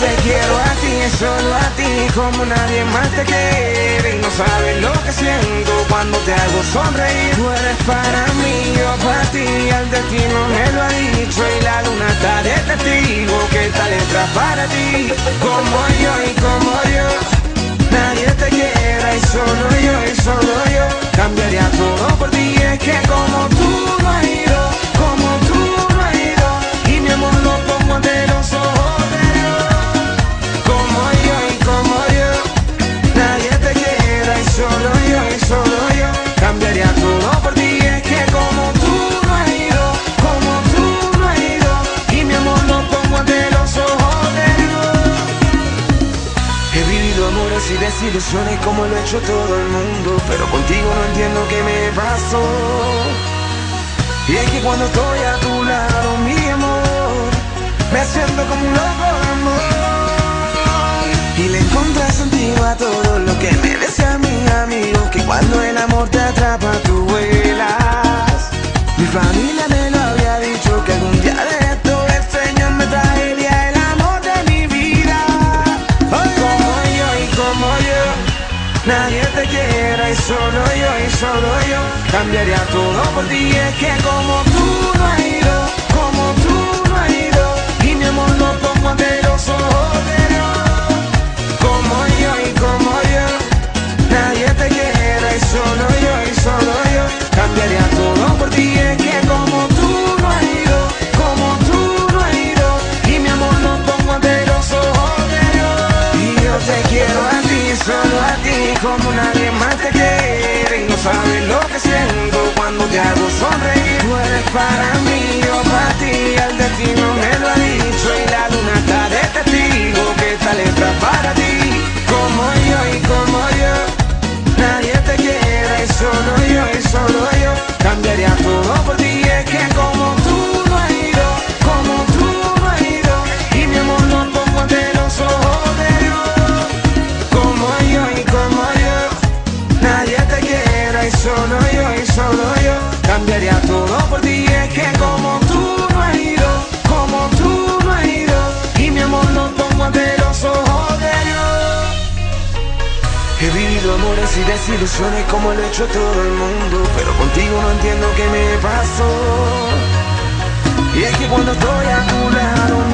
te quiero a ti, solo a ti, como nadie más te quiere. Y no sabes lo que siento cuando te hago sonreír. Tú eres para mí, yo para ti, el destino me lo ha dicho. Y la luna está de testigo que esta letra para ti. Como yo y como yo, amores y desilusiones como lo ha hecho todo el mundo. Pero contigo no entiendo qué me pasó. Y es que cuando estoy a tu lado, mi amor Me siento como un loco amor. Y le encontré sentido a todo lo que me decía mi amigo Que cuando el amor te atrapa tú vuelas. Mi familia Nadie te quiera y solo yo y solo yo Cambiaría todo por ti. Es que como yo te quiero a ti, solo a ti Como nadie más te quiere no sabes lo que siento cuando te hago sonreír. Tú eres para mí, amores y desilusiones como lo ha hecho todo el mundo. Pero contigo no entiendo qué me pasó. Y es que cuando estoy a tu lado,